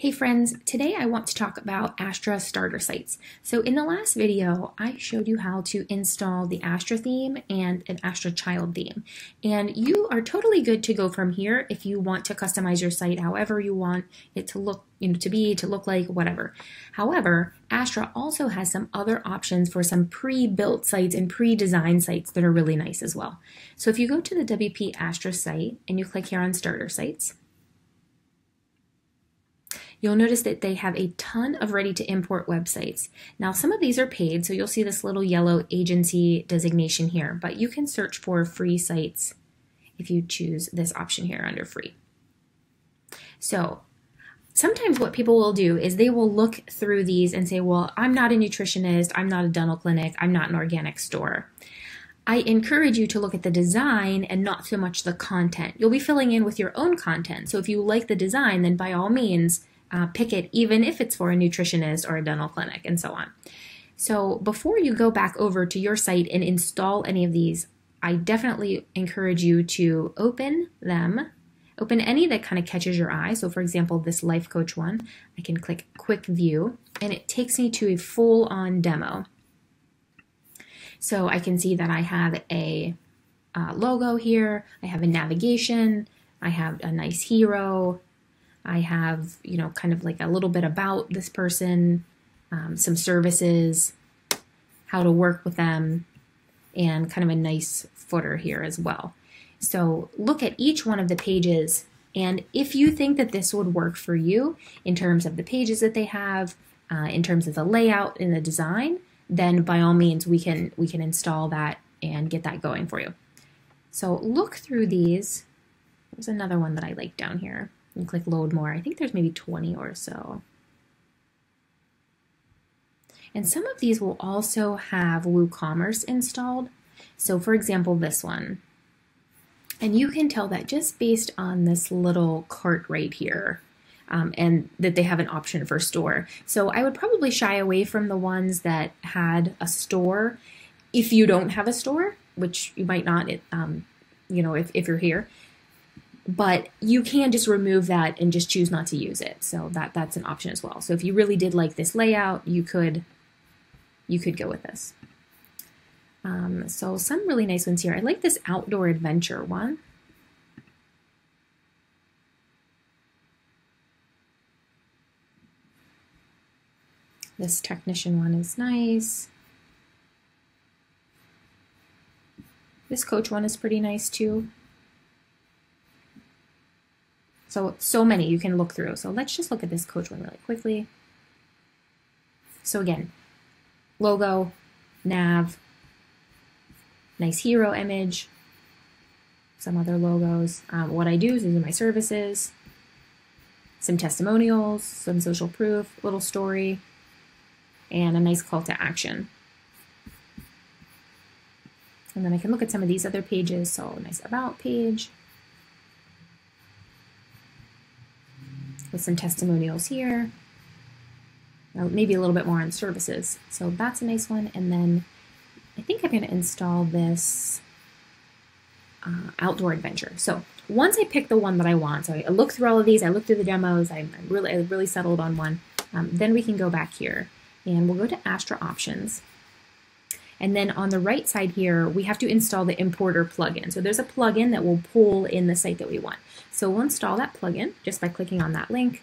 Hey friends, today I want to talk about Astra starter sites. So in the last video, I showed you how to install the Astra theme and an Astra child theme. And you are totally good to go from here if you want to customize your site however you want it to look, you know, to be, to look like, whatever. However, Astra also has some other options for some pre-built sites and pre-designed sites that are really nice as well. So if you go to the WP Astra site and you click here on starter sites, you'll notice that they have a ton of ready to import websites. Now, some of these are paid, so you'll see this little yellow agency designation here, but you can search for free sites if you choose this option here under free. So sometimes what people will do is they will look through these and say, well, I'm not a nutritionist, I'm not a dental clinic, I'm not an organic store. I encourage you to look at the design and not so much the content. You'll be filling in with your own content. So if you like the design, then by all means, uh, pick it, even if it's for a nutritionist or a dental clinic, and so on. So before you go back over to your site and install any of these, I definitely encourage you to open them. Open any that kind of catches your eye. So, for example, this life coach one, I can click quick view and it takes me to a full on demo. So, I can see that I have a uh, logo here, I have a navigation, I have a nice hero, I have, you know, kind of like a little bit about this person, um, some services, how to work with them, and kind of a nice footer here as well. So look at each one of the pages, and if you think that this would work for you in terms of the pages that they have, uh, in terms of the layout and the design, then by all means we can we can install that and get that going for you. So look through these. There's another one that I like down here and click load more. I think there's maybe 20 or so. And some of these will also have WooCommerce installed. So for example, this one. And you can tell that just based on this little cart right here. Um, and that they have an option for store. So I would probably shy away from the ones that had a store if you don't have a store, which you might not, um, you know, if, if you're here but you can just remove that and just choose not to use it. So that that's an option as well. So if you really did like this layout, you could you could go with this. Um, so some really nice ones here. I like this outdoor adventure one. This technician one is nice. This coach one is pretty nice too. So, so many you can look through. So let's just look at this coach one really quickly. So again, logo, nav, nice hero image, some other logos. Um, what I do is in my services, some testimonials, some social proof, little story, and a nice call to action. And then I can look at some of these other pages. So nice about page, with some testimonials here. Uh, maybe a little bit more on services. So that's a nice one. And then I think I'm going to install this uh, outdoor adventure. So once I pick the one that I want, so I look through all of these, I look through the demos, I'm, really, I really settled on one. Um, then we can go back here and we'll go to Astra options. And then on the right side here, we have to install the importer plugin. So there's a plugin that will pull in the site that we want. So we'll install that plugin just by clicking on that link.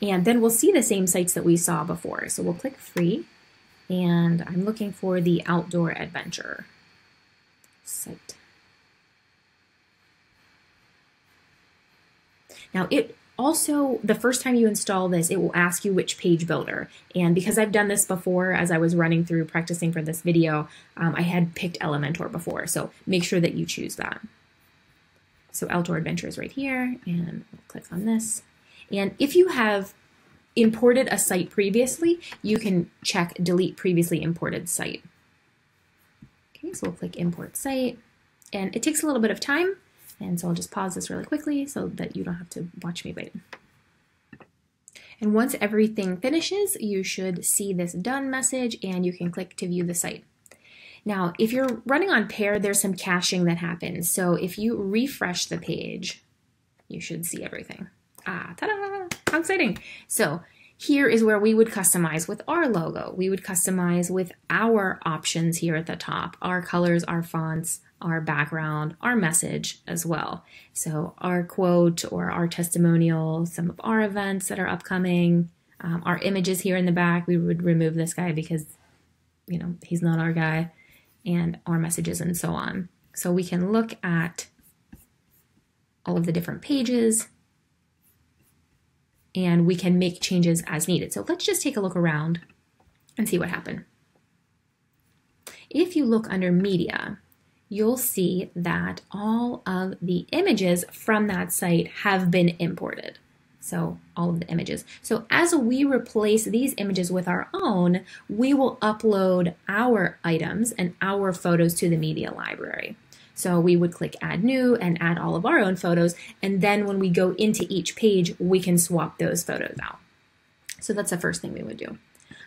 And then we'll see the same sites that we saw before. So we'll click free and I'm looking for the outdoor adventure site. Now it also, the first time you install this, it will ask you which page builder. And because I've done this before as I was running through practicing for this video, um, I had picked Elementor before. So make sure that you choose that. So Outdoor Adventure is right here, and we'll click on this. And if you have imported a site previously, you can check delete previously imported site. Okay, so we'll click import site. And it takes a little bit of time, and so I'll just pause this really quickly so that you don't have to watch me wait. And once everything finishes, you should see this done message and you can click to view the site. Now, if you're running on pair, there's some caching that happens. So if you refresh the page, you should see everything. Ah, ta-da! How exciting! So here is where we would customize with our logo. We would customize with our options here at the top, our colors, our fonts, our background, our message as well. So our quote or our testimonial, some of our events that are upcoming, um, our images here in the back, we would remove this guy because, you know, he's not our guy, and our messages and so on. So we can look at all of the different pages and we can make changes as needed. So let's just take a look around and see what happened. If you look under media, you'll see that all of the images from that site have been imported. So all of the images. So as we replace these images with our own, we will upload our items and our photos to the media library. So we would click add new and add all of our own photos. And then when we go into each page, we can swap those photos out. So that's the first thing we would do.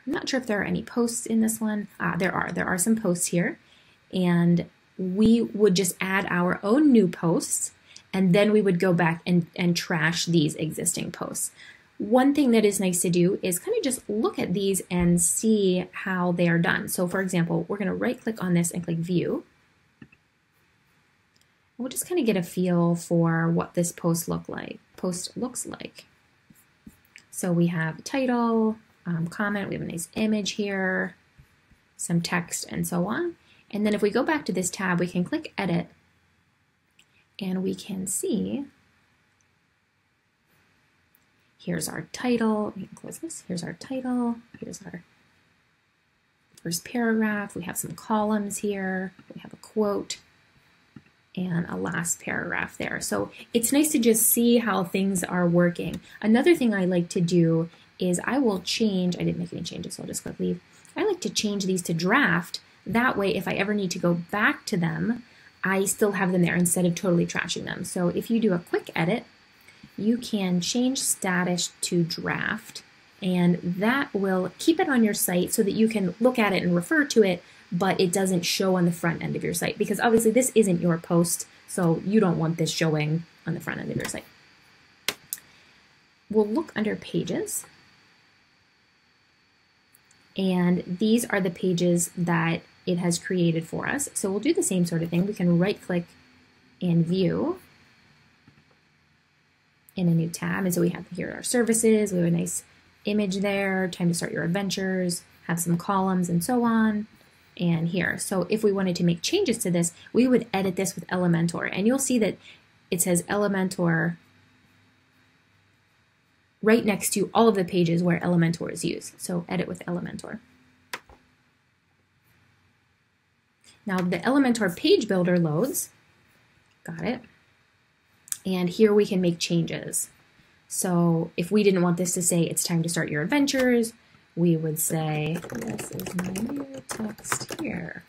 I'm not sure if there are any posts in this one. Uh, there are. There are some posts here. And we would just add our own new posts and then we would go back and, and trash these existing posts. One thing that is nice to do is kind of just look at these and see how they are done. So for example, we're going to right click on this and click view we'll just kind of get a feel for what this post look like. Post looks like. So we have title, um, comment, we have a nice image here, some text, and so on. And then if we go back to this tab, we can click edit and we can see here's our title. We can close this. Here's our title. Here's our first paragraph. We have some columns here. We have a quote and a last paragraph there. So it's nice to just see how things are working. Another thing I like to do is I will change, I didn't make any changes, so I'll just click leave. I like to change these to draft. That way, if I ever need to go back to them, I still have them there instead of totally trashing them. So if you do a quick edit, you can change status to draft and that will keep it on your site so that you can look at it and refer to it but it doesn't show on the front end of your site because obviously this isn't your post, so you don't want this showing on the front end of your site. We'll look under pages. And these are the pages that it has created for us. So we'll do the same sort of thing. We can right click and view in a new tab. And so we have here our services. We have a nice image there, time to start your adventures, have some columns and so on and here. So if we wanted to make changes to this, we would edit this with Elementor. And you'll see that it says Elementor right next to all of the pages where Elementor is used. So edit with Elementor. Now the Elementor page builder loads. Got it. And here we can make changes. So if we didn't want this to say it's time to start your adventures, we would say, this is my new text here.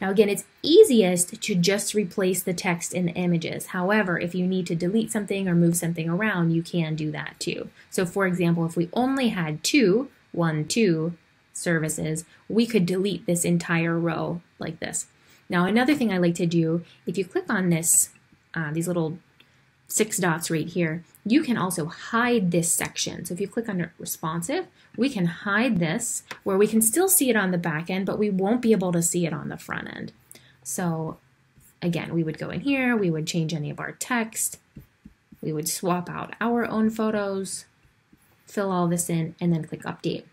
Now again, it's easiest to just replace the text in the images. However, if you need to delete something or move something around, you can do that too. So for example, if we only had two, one, two services, we could delete this entire row like this. Now another thing I like to do, if you click on this, uh, these little six dots right here, you can also hide this section. So if you click on responsive, we can hide this where we can still see it on the back end, but we won't be able to see it on the front end. So again, we would go in here, we would change any of our text, we would swap out our own photos, fill all this in, and then click update.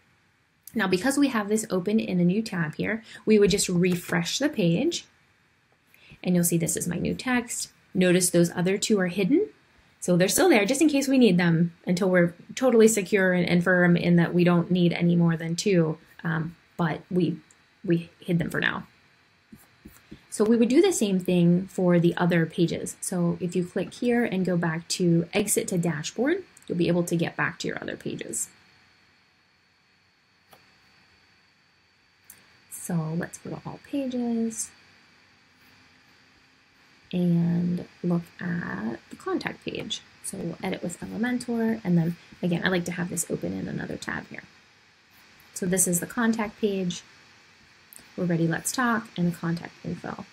Now, because we have this open in a new tab here, we would just refresh the page, and you'll see this is my new text. Notice those other two are hidden. So they're still there just in case we need them until we're totally secure and, and firm in that we don't need any more than two. Um, but we, we hid them for now. So we would do the same thing for the other pages. So if you click here and go back to exit to dashboard, you'll be able to get back to your other pages. So let's go to all pages and look at the contact page. So we'll edit with Elementor, and then again, I like to have this open in another tab here. So this is the contact page. We're ready, let's talk, and contact info.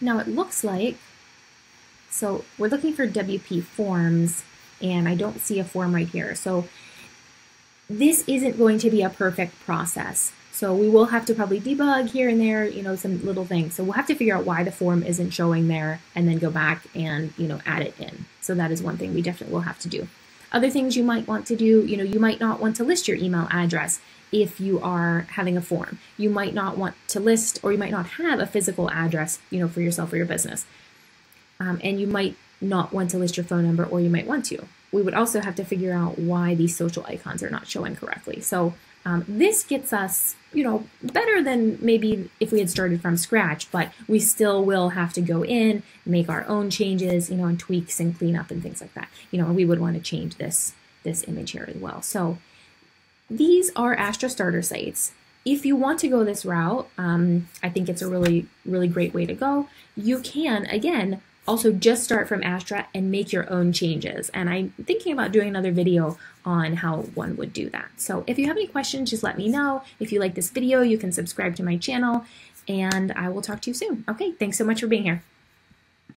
Now it looks like, so we're looking for WP forms and I don't see a form right here. So this isn't going to be a perfect process. So we will have to probably debug here and there, you know, some little things. So we'll have to figure out why the form isn't showing there and then go back and, you know, add it in. So that is one thing we definitely will have to do. Other things you might want to do, you know, you might not want to list your email address if you are having a form. You might not want to list or you might not have a physical address, you know, for yourself or your business. Um, and you might not want to list your phone number or you might want to. We would also have to figure out why these social icons are not showing correctly. So um, this gets us, you know, better than maybe if we had started from scratch, but we still will have to go in, make our own changes, you know, and tweaks and clean up and things like that. You know, we would want to change this this image here as well. So these are Astra starter sites. If you want to go this route, um, I think it's a really, really great way to go. You can, again, also just start from Astra and make your own changes. And I'm thinking about doing another video on how one would do that. So if you have any questions, just let me know. If you like this video, you can subscribe to my channel and I will talk to you soon. Okay, thanks so much for being here.